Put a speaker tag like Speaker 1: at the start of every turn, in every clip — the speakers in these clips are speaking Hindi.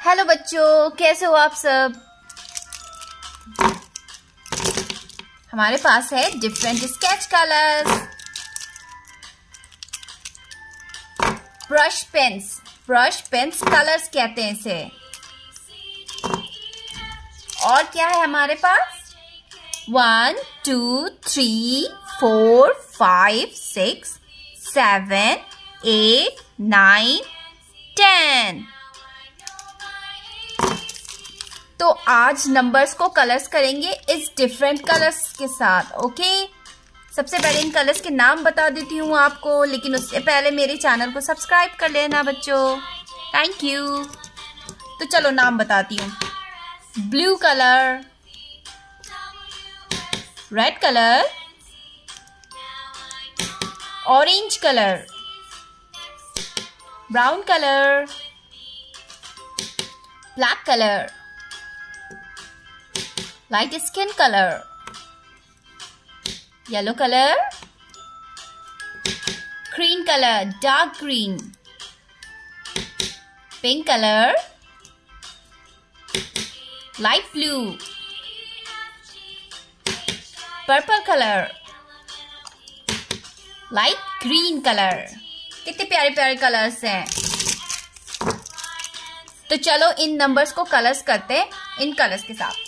Speaker 1: हेलो बच्चों, कैसे हो आप सब? हमारे पास है different sketch colours brush pens brush pens colours कहते हैं इसे। और क्या है हमारे पास? One two three four five six seven eight nine ten तो आज नंबर्स को कलर्स करेंगे इस डिफरेंट कलर्स के साथ ओके सबसे पहले इन कलर्स के नाम बता देती हूँ आपको, लेकिन उससे पहले मेरे चैनल को सब्सक्राइब कर लेना बच्चों। थैंक यू तो चलो नाम बताती हूँ। Blue colour red colour orange colour brown colour black colour light skin color yellow color green color dark green pink color light blue purple color light green color कितने प्यारे प्यारे कलर्स हैं तो चलो इन नंबर्स को कलर्स करते हैं इन कलर्स के साथ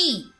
Speaker 1: me.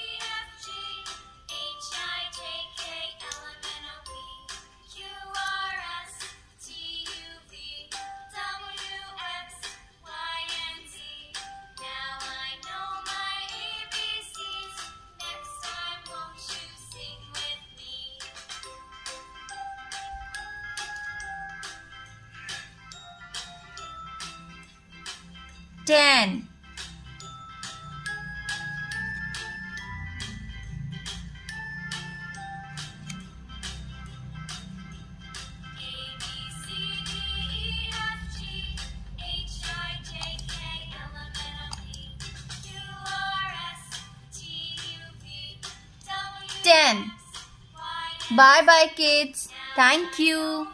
Speaker 1: 10 10 bye bye kids. Thank you